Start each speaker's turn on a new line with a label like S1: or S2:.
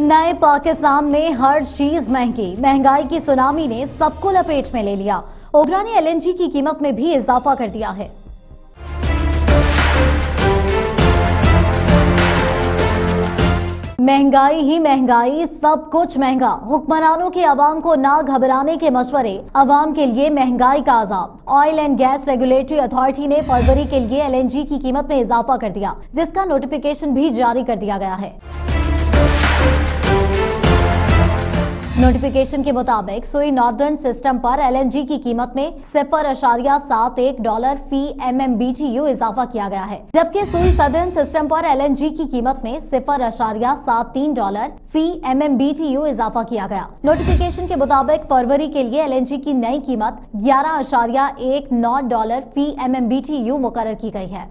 S1: नए पाकिस्तान में हर चीज़ महँगी। महँगाई की सुनामी ने सबको लपेट में ले लिया। ओगरा ने एलएनजी की कीमत में भी इजाफा कर दिया है। महँगाई ही महँगाई, सब कुछ महँगा। हुक्मरानों के आवाम को ना घबराने के मशवरे, आवाम के लिए महँगाई का आजाब oil and gas regulatory authority ने फरवरी के लिए एलएनजी की कीमत में इजाफा कर दिया, जिसका नोटिफिकेशन भी जारी कर दिया गया है। नोटिफिकेशन के मुताबिक सुई नॉर्दर्न सिस्टम पर एलएनजी की कीमत में सिफर अशारिया सात एक डॉलर फ़ी एम एम बी यू इजाफा किया गया है। जबकि सुई सदर्न सिस्टम पर एलएनजी की कीमत में सिफर अशारिया सात तीन डॉलर फ़ी एम एम बी यू इजाफा किया गया। नोटिफिकेशन के मुताबिक फरवरी के लिए एलएनजी की नई कीमत ग्यारह अशारिया एक नौ डॉलर फ़ी एम एम बी यू मुकर की गई है।